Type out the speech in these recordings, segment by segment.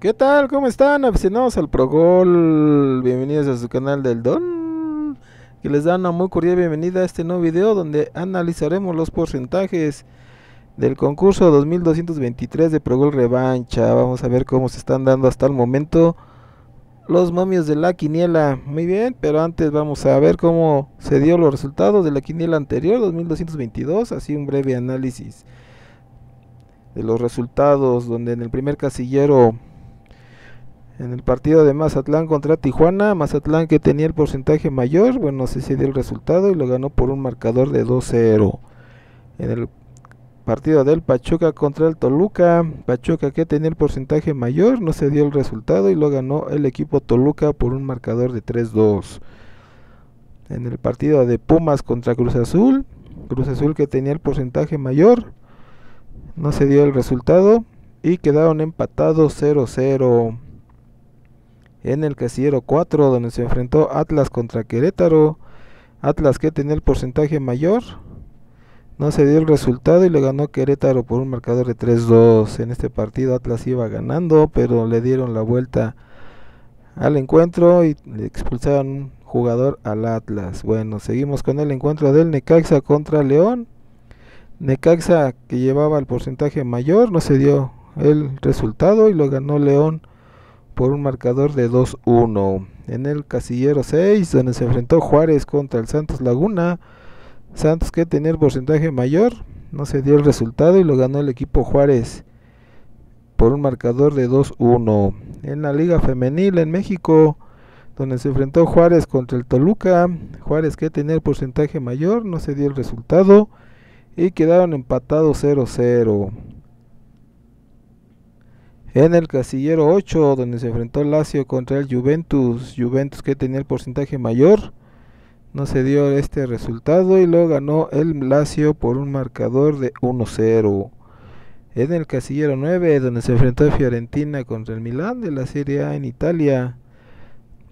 ¿Qué tal? ¿Cómo están? Aficionados al Progol. Bienvenidos a su canal del Don. Que les da una muy cordial bienvenida a este nuevo video donde analizaremos los porcentajes del concurso 2223 de Progol Revancha. Vamos a ver cómo se están dando hasta el momento los momios de la quiniela. Muy bien, pero antes vamos a ver cómo se dio los resultados de la quiniela anterior, 2222. Así un breve análisis de los resultados, donde en el primer casillero, en el partido de Mazatlán contra Tijuana, Mazatlán que tenía el porcentaje mayor, bueno, se dio el resultado y lo ganó por un marcador de 2-0. En el partido del Pachuca contra el Toluca, Pachuca que tenía el porcentaje mayor, no se dio el resultado y lo ganó el equipo Toluca por un marcador de 3-2. En el partido de Pumas contra Cruz Azul, Cruz Azul que tenía el porcentaje mayor, no se dio el resultado y quedaron empatados 0-0. En el casillero 4 donde se enfrentó Atlas contra Querétaro, Atlas que tenía el porcentaje mayor, no se dio el resultado y le ganó Querétaro por un marcador de 3-2. En este partido Atlas iba ganando, pero le dieron la vuelta al encuentro y le expulsaron un jugador al Atlas. Bueno, seguimos con el encuentro del Necaxa contra León. Necaxa que llevaba el porcentaje mayor, no se dio el resultado y lo ganó León por un marcador de 2-1. En el casillero 6, donde se enfrentó Juárez contra el Santos Laguna, Santos que tenía el porcentaje mayor, no se dio el resultado y lo ganó el equipo Juárez por un marcador de 2-1. En la Liga Femenil en México, donde se enfrentó Juárez contra el Toluca, Juárez que tenía el porcentaje mayor, no se dio el resultado y quedaron empatados 0-0. En el casillero 8, donde se enfrentó Lazio contra el Juventus, Juventus que tenía el porcentaje mayor, no se dio este resultado y lo ganó el Lazio por un marcador de 1-0. En el casillero 9, donde se enfrentó Fiorentina contra el Milán de la Serie A en Italia,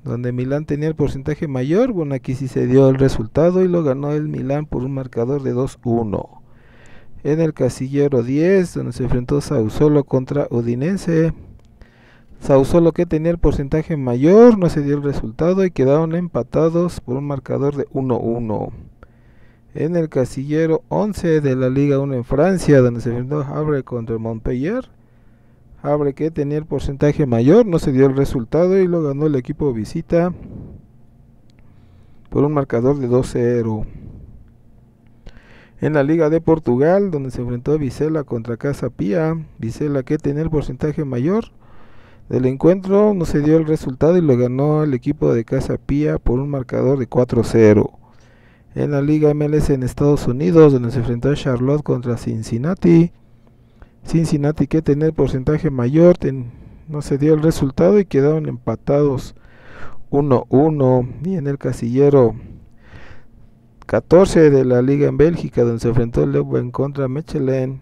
donde Milán tenía el porcentaje mayor, bueno aquí sí se dio el resultado y lo ganó el Milán por un marcador de 2-1. En el casillero 10, donde se enfrentó Sausolo contra Udinese, Sausolo que tenía el porcentaje mayor, no se dio el resultado y quedaron empatados por un marcador de 1-1. En el casillero 11 de la Liga 1 en Francia, donde se enfrentó Havre contra Montpellier, Abre que tenía el porcentaje mayor, no se dio el resultado y lo ganó el equipo visita por un marcador de 2-0. En la Liga de Portugal, donde se enfrentó Vicela contra Casa Pía, Vicela que tenía el porcentaje mayor del encuentro, no se dio el resultado y lo ganó el equipo de Casa Pía por un marcador de 4-0. En la Liga MLS en Estados Unidos, donde se enfrentó Charlotte contra Cincinnati, Cincinnati que tenía el porcentaje mayor, no se dio el resultado y quedaron empatados 1-1. Y en el casillero 14 de la liga en Bélgica, donde se enfrentó el Leuven contra Mechelen.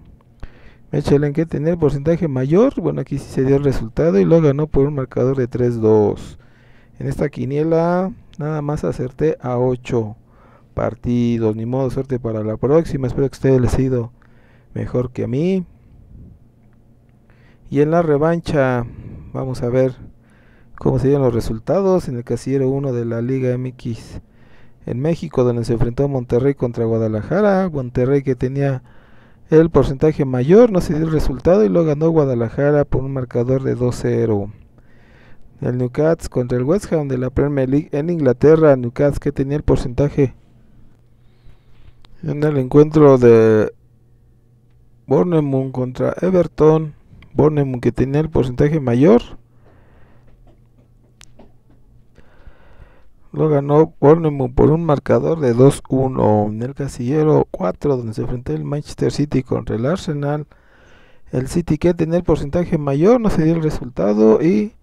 Mechelen que tenía el porcentaje mayor, bueno aquí sí se dio el resultado y lo ganó por un marcador de 3-2. En esta quiniela nada más acerté a 8 partidos, ni modo suerte para la próxima, espero que ustedes les haya ido mejor que a mí. Y en la revancha vamos a ver cómo se dieron los resultados en el casillero 1 de la Liga MX en México, donde se enfrentó Monterrey contra Guadalajara. Monterrey que tenía el porcentaje mayor, no se dio el resultado y lo ganó Guadalajara por un marcador de 2-0. El Newcastle contra el West Ham de la Premier League en Inglaterra. Newcastle que tenía el porcentaje en el encuentro de Bournemouth contra Everton. Bournemouth que tenía el porcentaje mayor. Lo ganó Bournemouth por un marcador de 2-1 en el casillero 4 donde se enfrentó el Manchester City contra el Arsenal. El City que tenía el porcentaje mayor no se dio el resultado y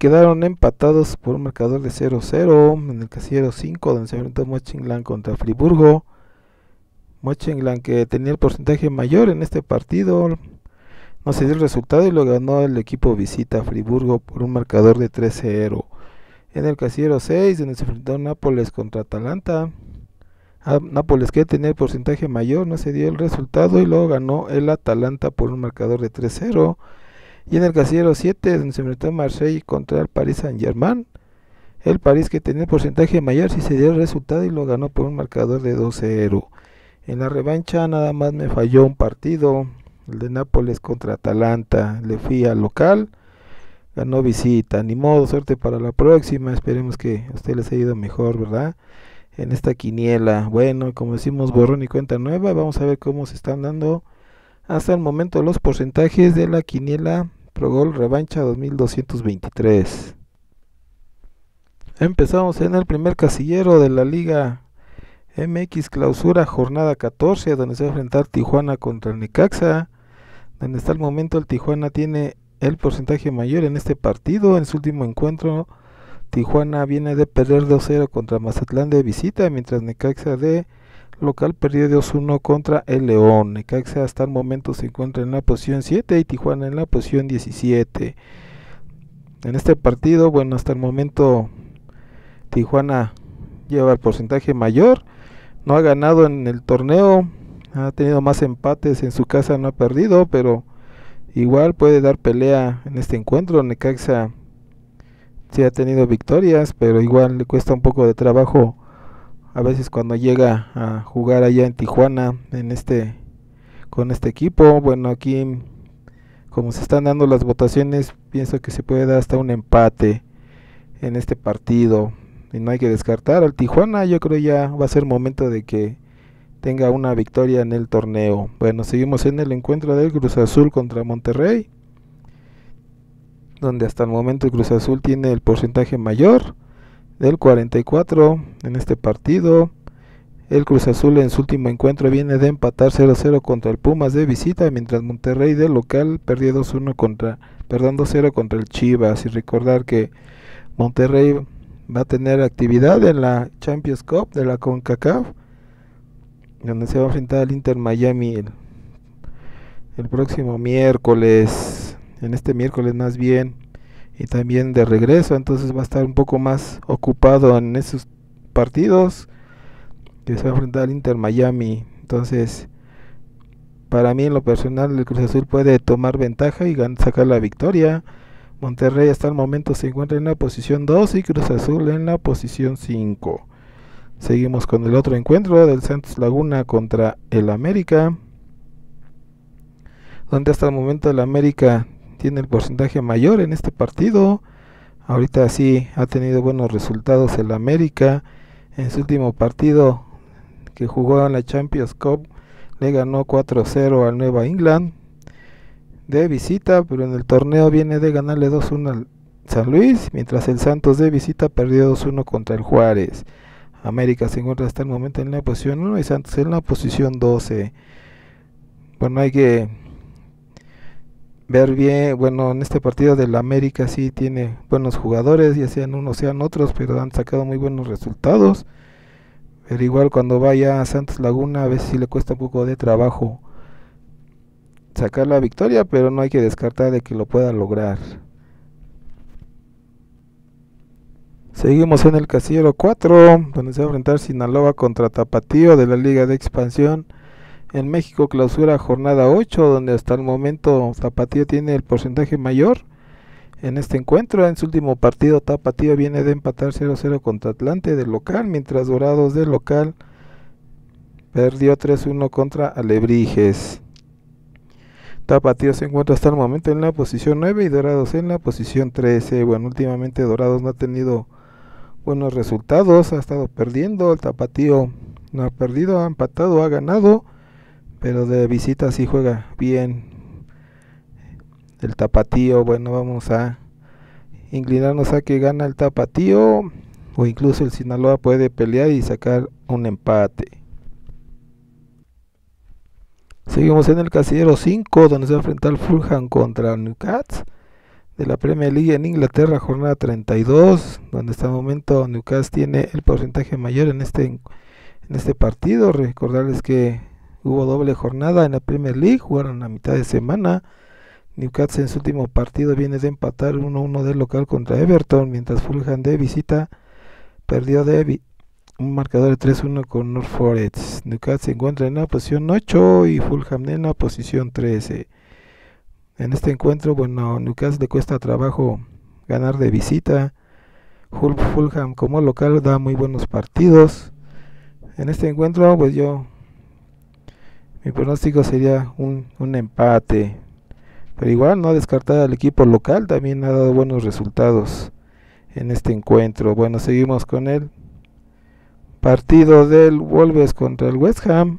quedaron empatados por un marcador de 0-0 en el casillero 5 donde se enfrentó Mönchengladbach contra Friburgo. Mönchengladbach que tenía el porcentaje mayor en este partido no se dio el resultado y lo ganó el equipo visita Friburgo por un marcador de 3-0. En el casillero 6, donde se enfrentó Nápoles contra Atalanta. Ah, Nápoles que tenía el porcentaje mayor, no se dio el resultado y luego ganó el Atalanta por un marcador de 3-0. Y en el casillero 7, donde se enfrentó Marseille contra el Paris Saint Germain, el París que tenía el porcentaje mayor si se dio el resultado y lo ganó por un marcador de 2-0. En la revancha nada más me falló un partido, el de Nápoles contra Atalanta. Le fui al local, ganó visita. Ni modo, suerte para la próxima. Esperemos que a usted les haya ido mejor, ¿verdad? En esta quiniela. Bueno, como decimos, borrón y cuenta nueva. Vamos a ver cómo se están dando hasta el momento los porcentajes de la quiniela Pro Gol Revancha 2223. Empezamos en el primer casillero de la Liga MX Clausura, jornada 14, donde se va a enfrentar Tijuana contra el Necaxa. Donde está el momento, el Tijuana tiene el porcentaje mayor en este partido. En su último encuentro, Tijuana viene de perder 2-0 contra Mazatlán de visita, mientras Necaxa de local perdió 2-1 contra el León. Necaxa hasta el momento se encuentra en la posición 7 y Tijuana en la posición 17. En este partido, bueno, hasta el momento Tijuana lleva el porcentaje mayor. No ha ganado en el torneo. Ha tenido más empates en su casa, no ha perdido, pero igual puede dar pelea en este encuentro. Necaxa sí ha tenido victorias, pero igual le cuesta un poco de trabajo a veces cuando llega a jugar allá en Tijuana en este con este equipo. Bueno, aquí como se están dando las votaciones, pienso que se puede dar hasta un empate en este partido y no hay que descartar al Tijuana. Yo creo ya va a ser momento de que tenga una victoria en el torneo. Bueno, seguimos en el encuentro del Cruz Azul contra Monterrey, donde hasta el momento el Cruz Azul tiene el porcentaje mayor del 44 en este partido. El Cruz Azul en su último encuentro viene de empatar 0-0 contra el Pumas de visita, mientras Monterrey de local perdió 2-1 contra, perdón 2-0 contra el Chivas. Y recordar que Monterrey va a tener actividad en la Champions Cup de la CONCACAF, donde se va a enfrentar al Inter Miami el, próximo miércoles, en este miércoles más bien, y también de regreso, entonces va a estar un poco más ocupado en esos partidos que se va a enfrentar al Inter Miami. Entonces, para mí en lo personal el Cruz Azul puede tomar ventaja y sacar la victoria. Monterrey hasta el momento se encuentra en la posición 2 y Cruz Azul en la posición 5. Seguimos con el otro encuentro del Santos Laguna contra el América. Donde hasta el momento el América tiene el porcentaje mayor en este partido. Ahorita sí ha tenido buenos resultados el América. En su último partido que jugó en la Champions Cup le ganó 4-0 al Nueva England de visita, pero en el torneo viene de ganarle 2-1 al San Luis, mientras el Santos de visita perdió 2-1 contra el Juárez. América se encuentra hasta el momento en la posición 1 y Santos en la posición 12. Bueno, hay que ver bien, bueno, en este partido del América sí tiene buenos jugadores, ya sean unos sean otros, pero han sacado muy buenos resultados. Pero igual cuando vaya a Santos Laguna a veces sí le cuesta un poco de trabajo sacar la victoria, pero no hay que descartar de que lo pueda lograr. Seguimos en el casillero 4, donde se va a enfrentar Sinaloa contra Tapatío de la Liga de Expansión. En México clausura jornada 8, donde hasta el momento Tapatío tiene el porcentaje mayor. En este encuentro, en su último partido, Tapatío viene de empatar 0-0 contra Atlante de local, mientras Dorados de local perdió 3-1 contra Alebrijes. Tapatío se encuentra hasta el momento en la posición 9 y Dorados en la posición 13. Bueno, últimamente Dorados no ha tenido buenos resultados, ha estado perdiendo. El Tapatío no ha perdido, ha empatado, ha ganado, pero de visita sí juega bien. El Tapatío, bueno, vamos a inclinarnos a que gana el Tapatío o incluso el Sinaloa puede pelear y sacar un empate. Seguimos en el casillero 5, donde se va a enfrentar Fulham contra Newcastle de la Premier League en Inglaterra, jornada 32, donde hasta el momento Newcastle tiene el porcentaje mayor en este, en este partido. Recordarles que hubo doble jornada en la Premier League, jugaron a mitad de semana. Newcastle en su último partido viene de empatar 1-1 del local contra Everton, mientras Fulham de visita perdió de un marcador de 3-1 con North Forest. Newcastle se encuentra en la posición 8 y Fulham en la posición 13. En este encuentro, bueno, Newcastle le cuesta trabajo ganar de visita. Fulham como local da muy buenos partidos. En este encuentro, pues yo, mi pronóstico sería un, un empate. Pero igual no descartar al equipo local, también ha dado buenos resultados en este encuentro. Bueno, seguimos con el partido del Wolves contra el West Ham.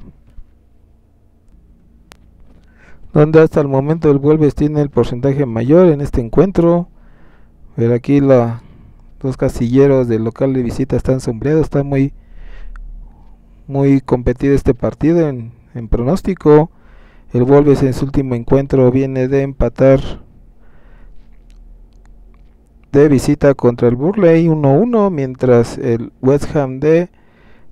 Donde hasta el momento el Wolves tiene el porcentaje mayor en este encuentro. Pero aquí los dos casilleros del local de visita están sombreados. Está muy, muy competido este partido en, en pronóstico. El Wolves en su último encuentro viene de empatar de visita contra el Burley 1-1, mientras el West Ham de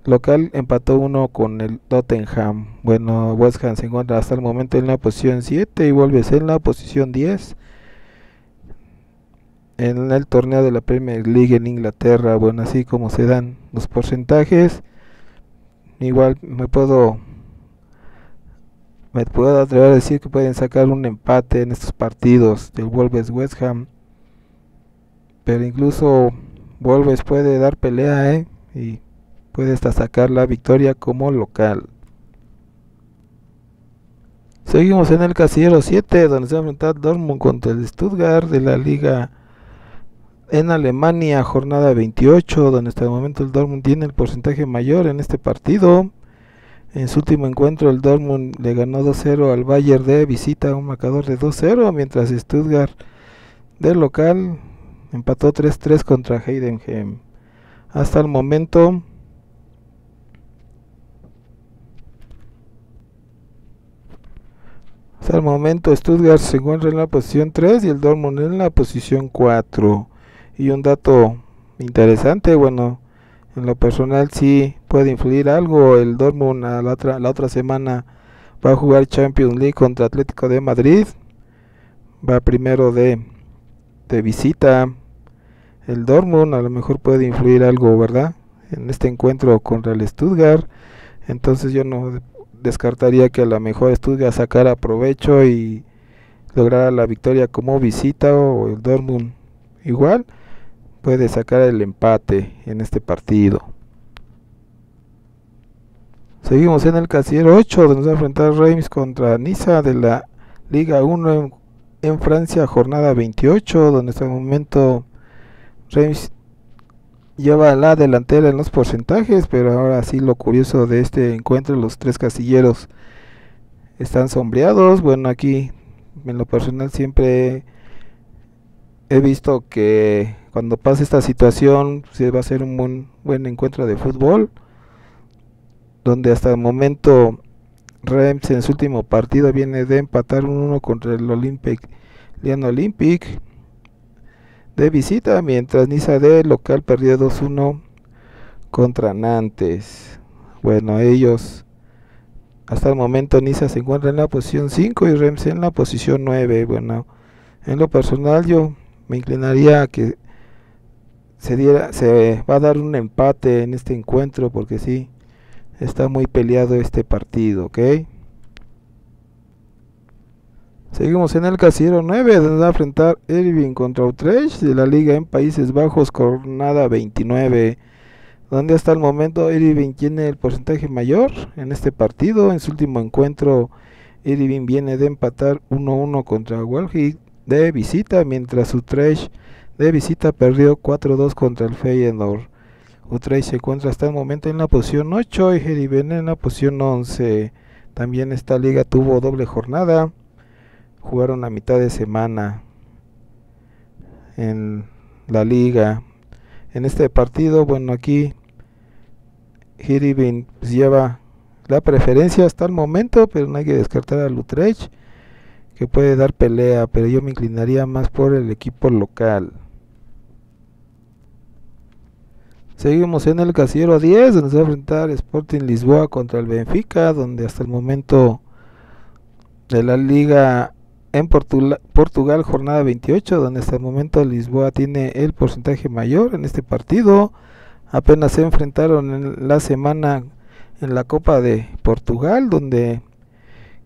local empató 1 con el Tottenham. Bueno, West Ham se encuentra hasta el momento en la posición 7 y Wolves en la posición 10 en el torneo de la Premier League en Inglaterra. Bueno, así como se dan los porcentajes, igual me puedo me puedo atrever a decir que pueden sacar un empate en estos partidos del Wolves West Ham. Pero incluso Wolves puede dar pelea, ¿eh? Y puede hasta sacar la victoria como local. Seguimos en el casillero 7, donde se va a enfrentar Dortmund contra el Stuttgart de la Liga en Alemania, jornada 28, donde hasta el momento el Dortmund tiene el porcentaje mayor en este partido. En su último encuentro el Dortmund le ganó 2-0 al Bayern de visita, un marcador de 2-0, mientras Stuttgart de local empató 3-3 contra Heidenheim. Hasta el momento Hasta el momento Stuttgart se encuentra en la posición 3 y el Dortmund en la posición 4. Y un dato interesante, bueno, en lo personal sí puede influir algo. El Dortmund la otra, la otra semana va a jugar Champions League contra Atlético de Madrid. Va primero de, de visita. El Dortmund a lo mejor puede influir algo, ¿verdad? En este encuentro contra el Stuttgart. Entonces yo no descartaría que a lo mejor Stuttgart sacara provecho y lograra la victoria como visita o el Dortmund igual puede sacar el empate en este partido. Seguimos en el casillero 8 donde se va enfrentar Reims contra Niza de la Liga 1 en, Francia, jornada 28, donde hasta el momento Reims lleva la delantera en los porcentajes, pero ahora sí lo curioso de este encuentro, los tres casilleros están sombreados. Bueno, aquí en lo personal siempre he visto que cuando pase esta situación se va a ser un buen, buen encuentro de fútbol donde hasta el momento Reims en su último partido viene de empatar un 1 contra el Olympic Olympic de visita, mientras Niza de local perdió 2-1 contra Nantes. Bueno, ellos hasta el momento Niza se encuentra en la posición 5 y Reims en la posición 9. Bueno, en lo personal yo me inclinaría a que se diera, se va a dar un empate en este encuentro porque sí, está muy peleado este partido, ¿ok? Seguimos en el casillero 9, donde va a enfrentar Irving contra Utrecht de la Liga en Países Bajos, jornada 29, donde hasta el momento Irving tiene el porcentaje mayor en este partido. En su último encuentro, Irving viene de empatar 1-1 contra Walhig de visita, mientras Utrecht de visita perdió 4-2 contra el Feyenoord. Utrecht se encuentra hasta el momento en la posición 8 y Heriben en la posición 11. También esta liga tuvo doble jornada. Jugaron a mitad de semana en la liga. En este partido, bueno, aquí Hiribin pues, lleva la preferencia hasta el momento, pero no hay que descartar a Utrecht que puede dar pelea, pero yo me inclinaría más por el equipo local. Seguimos en el casillero 10, donde se va a enfrentar Sporting Lisboa contra el Benfica, donde hasta el momento de la liga en Portugal, jornada 28, donde hasta el momento Lisboa tiene el porcentaje mayor en este partido. Apenas se enfrentaron en la semana en la Copa de Portugal, donde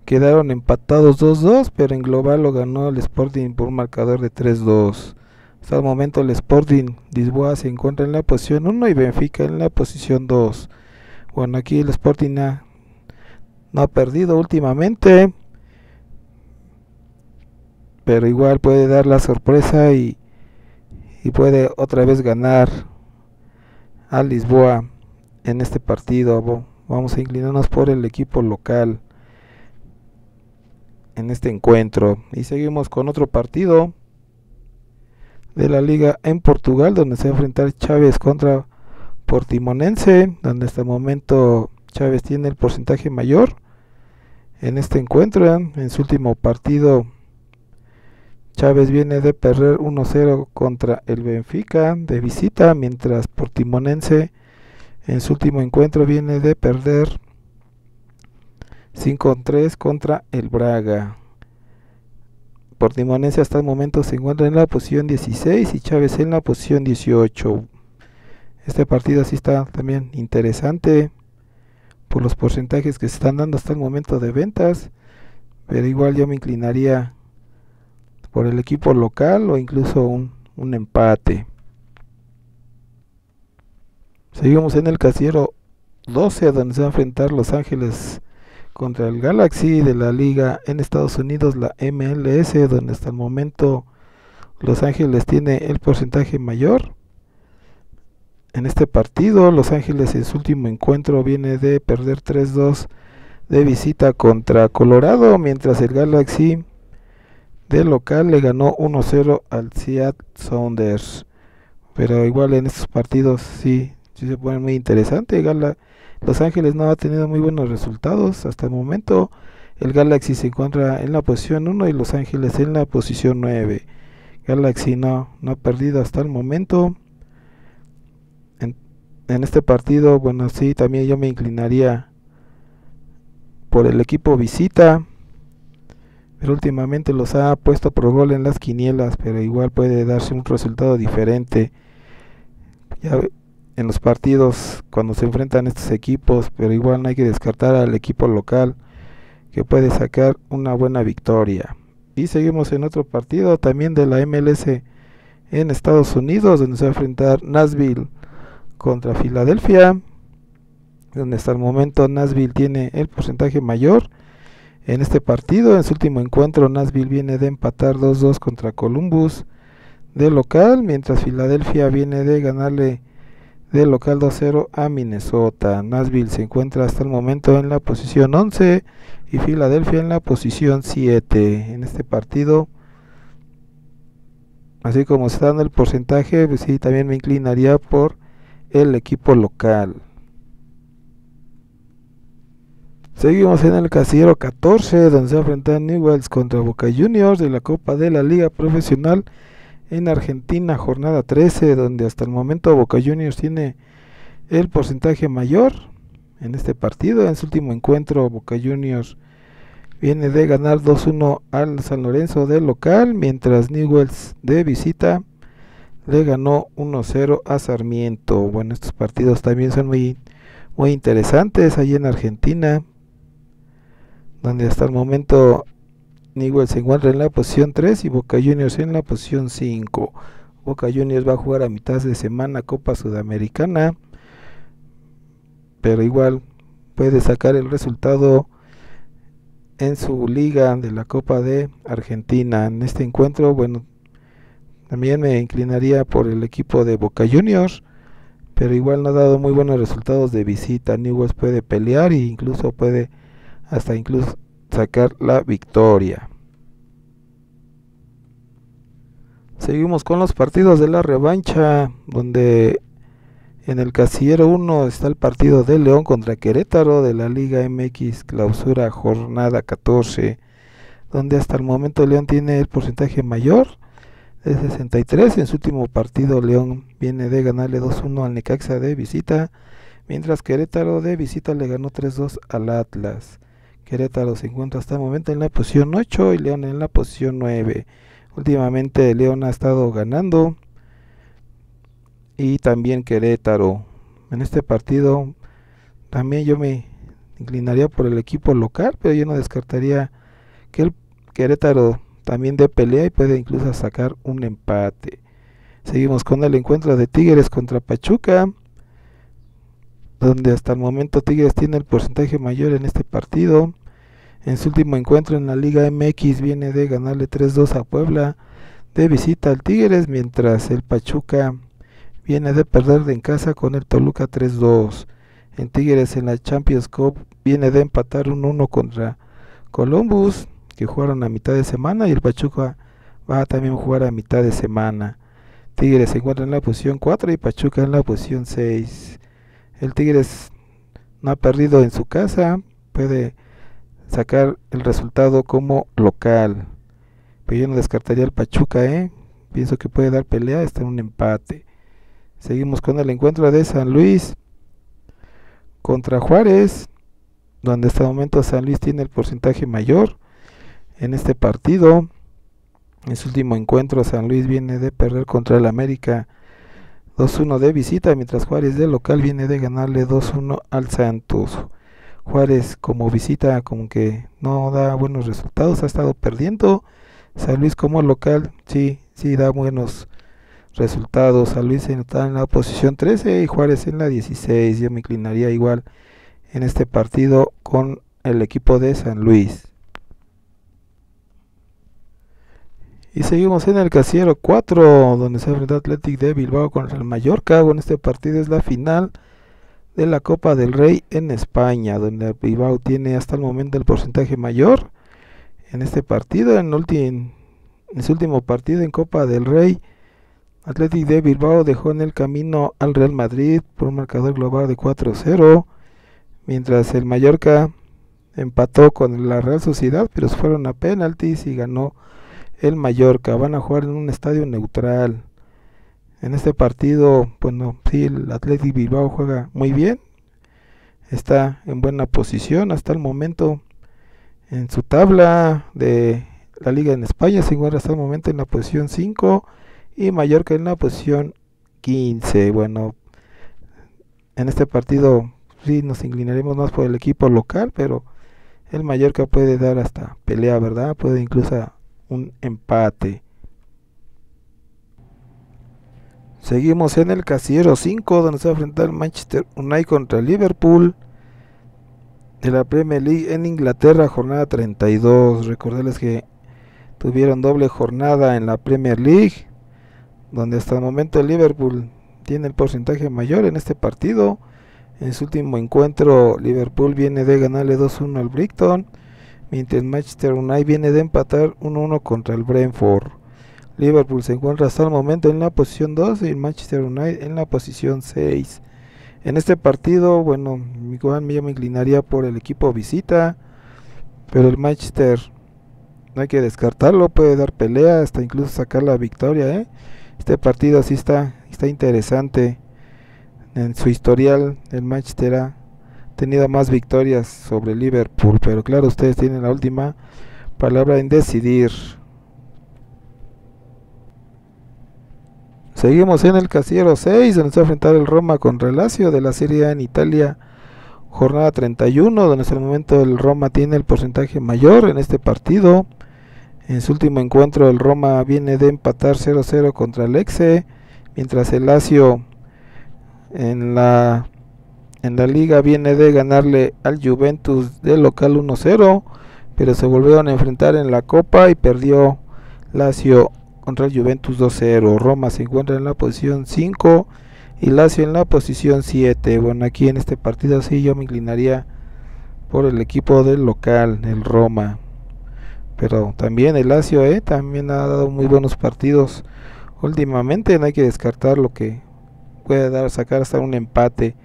quedaron empatados 2-2, pero en global lo ganó el Sporting por un marcador de 3-2. Hasta el momento el Sporting Lisboa se encuentra en la posición 1 y Benfica en la posición 2. Bueno, aquí el Sporting no ha perdido últimamente, pero igual puede dar la sorpresa y, puede otra vez ganar a Lisboa en este partido. Vamos a inclinarnos por el equipo local en este encuentro. Y seguimos con otro partido de la liga en Portugal, donde se va a enfrentar Chávez contra Portimonense, donde hasta el momento Chávez tiene el porcentaje mayor en este encuentro. En su último partido, Chávez viene de perder 1-0 contra el Benfica de visita, mientras Portimonense en su último encuentro viene de perder 5-3 contra el Braga. Portimonense hasta el momento se encuentra en la posición 16 y Chávez en la posición 18. Este partido así está también interesante por los porcentajes que se están dando hasta el momento de ventas, pero igual yo me inclinaría por el equipo local o incluso un, empate. Seguimos en el casillero 12 donde se va a enfrentar Los Ángeles contra el Galaxy de la liga en Estados Unidos, la MLS, donde hasta el momento Los Ángeles tiene el porcentaje mayor. En este partido, Los Ángeles en su último encuentro viene de perder 3-2 de visita contra Colorado, mientras el Galaxy de local le ganó 1-0 al Seattle Sounders. Pero igual en estos partidos sí sí se pone muy interesante. Los Ángeles no ha tenido muy buenos resultados hasta el momento. El Galaxy se encuentra en la posición 1 y Los Ángeles en la posición 9. Galaxy no, no ha perdido hasta el momento. En, en este partido, bueno, sí, también yo me inclinaría por el equipo visita. Pero últimamente los ha puesto por gol en las quinielas, pero igual puede darse un resultado diferente. Ya, en los partidos cuando se enfrentan estos equipos, pero igual no hay que descartar al equipo local que puede sacar una buena victoria. Y seguimos en otro partido también de la MLS en Estados Unidos, donde se va a enfrentar Nashville contra Filadelfia, donde hasta el momento Nashville tiene el porcentaje mayor en este partido. En su último encuentro, Nashville viene de empatar 2-2 contra Columbus de local, mientras Filadelfia viene de ganarle del local 2-0 a Minnesota. Nashville se encuentra hasta el momento en la posición 11 y Filadelfia en la posición 7. En este partido, así como está dando el porcentaje, pues sí, también me inclinaría por el equipo local. Seguimos en el casillero 14, donde se enfrentan Newells contra Boca Juniors de la Copa de la Liga Profesional en Argentina, jornada 13, donde hasta el momento Boca Juniors tiene el porcentaje mayor en este partido. En su último encuentro, Boca Juniors viene de ganar 2-1 al San Lorenzo del local, mientras Newells de visita le ganó 1-0 a Sarmiento. Bueno, estos partidos también son muy, muy interesantes allí en Argentina, donde hasta el momento Newell se encuentra en la posición 3 y Boca Juniors en la posición 5. Boca Juniors va a jugar a mitad de semana Copa Sudamericana, pero igual puede sacar el resultado en su liga de la Copa de Argentina. En este encuentro, bueno, también me inclinaría por el equipo de Boca Juniors, pero igual no ha dado muy buenos resultados de visita. Newell's puede pelear e incluso puede hasta incluso sacar la victoria. Seguimos con los partidos de la revancha, donde en el casillero 1 está el partido de León contra Querétaro de la Liga MX Clausura Jornada 14, donde hasta el momento León tiene el porcentaje mayor de 63. En su último partido León viene de ganarle 2-1 al Necaxa de visita, mientras Querétaro de visita le ganó 3-2 al Atlas. Querétaro se encuentra hasta el momento en la posición 8 y León en la posición 9. Últimamente León ha estado ganando y también Querétaro. En este partido también yo me inclinaría por el equipo local, pero yo no descartaría que Querétaro también dé pelea y puede incluso sacar un empate. Seguimos con el encuentro de Tigres contra Pachuca, donde hasta el momento Tigres tiene el porcentaje mayor en este partido. En su último encuentro en la Liga MX viene de ganarle 3-2 a Puebla de visita al Tigres, mientras el Pachuca viene de perder de en casa con el Toluca 3-2. En Tigres en la Champions Cup viene de empatar un 1 contra Columbus, que jugaron a mitad de semana, y el Pachuca va a también jugar a mitad de semana. Tigres se encuentra en la posición 4 y Pachuca en la posición 6. El Tigres no ha perdido en su casa, puede sacar el resultado como local. Pero yo no descartaría el Pachuca, ¿eh? Pienso que puede dar pelea, está en un empate. Seguimos con el encuentro de San Luis contra Juárez, donde hasta el momento San Luis tiene el porcentaje mayor en este partido. En su último encuentro San Luis viene de perder contra el América 2-1 de visita, mientras Juárez de local viene de ganarle 2-1 al Santos. Juárez como visita como que no da buenos resultados, ha estado perdiendo. San Luis como local sí, sí da buenos resultados. San Luis está en la posición 13 y Juárez en la 16. Yo me inclinaría igual en este partido con el equipo de San Luis. Y seguimos en el casillero 4, donde se enfrenta Athletic de Bilbao contra el Mallorca. Bueno, este partido es la final de la Copa del Rey en España, donde Bilbao tiene hasta el momento el porcentaje mayor en este partido. En, su último partido en Copa del Rey, Athletic de Bilbao dejó en el camino al Real Madrid por un marcador global de 4-0, mientras el Mallorca empató con la Real Sociedad, pero fueron a penaltis y ganó el Mallorca. Van a jugar en un estadio neutral. En este partido, bueno, sí, el Athletic Bilbao juega muy bien. Está en buena posición hasta el momento en su tabla de la liga en España. Se encuentra hasta el momento en la posición 5 y Mallorca en la posición 15. Bueno, en este partido sí nos inclinaremos más por el equipo local, pero el Mallorca puede dar hasta pelea, ¿verdad? Puede incluso un empate. Seguimos en el casillero 5 donde se va a enfrentar Manchester United contra Liverpool de la Premier League en Inglaterra, jornada 32. Recordarles que tuvieron doble jornada en la Premier League, donde hasta el momento el Liverpool tiene el porcentaje mayor en este partido. En su último encuentro, Liverpool viene de ganarle 2-1 al Brighton mientras Manchester United viene de empatar 1-1 contra el Brentford. Liverpool se encuentra hasta el momento en la posición 2 y Manchester United en la posición 6. En este partido, bueno, yo me inclinaría por el equipo visita, pero el Manchester no hay que descartarlo, puede dar pelea, hasta incluso sacar la victoria. ¿eh? Este partido sí está, está interesante. En su historial, el Manchester ha tenido más victorias sobre Liverpool, pero claro, ustedes tienen la última palabra en decidir. Seguimos en el casillero 6, donde se va a enfrentar el Roma con Relacio de la Serie A en Italia, jornada 31, donde hasta el momento el Roma tiene el porcentaje mayor en este partido. En su último encuentro el Roma viene de empatar 0-0 contra el Exe, mientras el Lazio en la en la liga viene de ganarle al Juventus de local 1-0, pero se volvieron a enfrentar en la Copa y perdió Lazio contra el Juventus 2-0. Roma se encuentra en la posición 5 y Lazio en la posición 7. Bueno, aquí en este partido sí yo me inclinaría por el equipo del local, el Roma. Pero también el Lazio eh, también ha dado muy buenos partidos últimamente. No hay que descartar lo que puede dar, sacar hasta un empate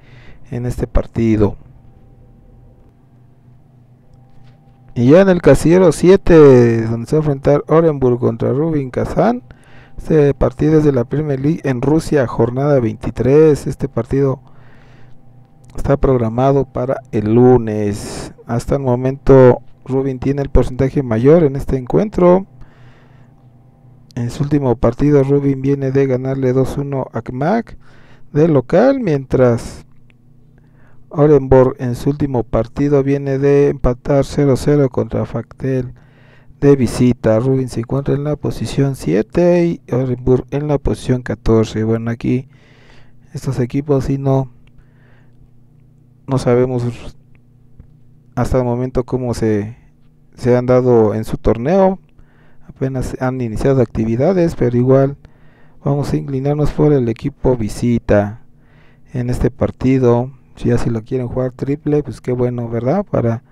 en este partido. Y ya en el casillero 7, donde se va a enfrentar Orenburg contra Rubin Kazan. Este partido es de la Premier League en Rusia, jornada 23. Este partido está programado para el lunes. Hasta el momento Rubin tiene el porcentaje mayor en este encuentro. En su último partido Rubin viene de ganarle 2-1 a Kmak de local, mientras Orenburg en su último partido viene de empatar 0-0 contra Factel de visita. Rubin se encuentra en la posición 7 y Orenburg en la posición 14. Bueno, aquí estos equipos si no no sabemos hasta el momento cómo se, se han dado en su torneo. Apenas han iniciado actividades, pero igual vamos a inclinarnos por el equipo visita en este partido. Si ya si lo quieren jugar triple, pues qué bueno, ¿verdad? Para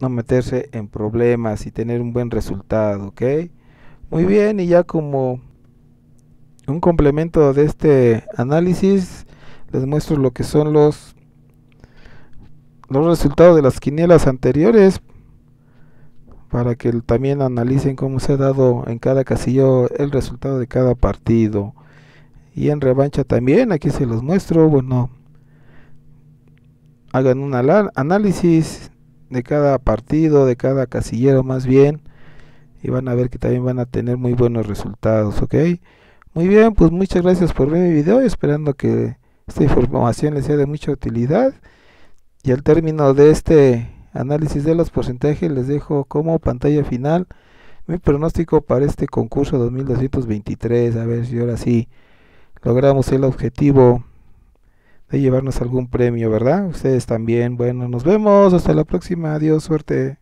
no meterse en problemas y tener un buen resultado, ¿ok? Muy bien, y ya como un complemento de este análisis, les muestro lo que son los los resultados de las quinielas anteriores para que también analicen cómo se ha dado en cada casillo el resultado de cada partido y en revancha también aquí se los muestro bueno hagan un análisis de cada partido de cada casillero más bien y van a ver que también van a tener muy buenos resultados ok muy bien pues muchas gracias por ver mi video esperando que esta información les sea de mucha utilidad. Y al término de este análisis de los porcentajes les dejo como pantalla final mi pronóstico para este concurso 2223 a ver si ahora sí logramos el objetivo de llevarnos algún premio verdad ustedes también. Bueno nos vemos. Hasta la próxima. Adiós suerte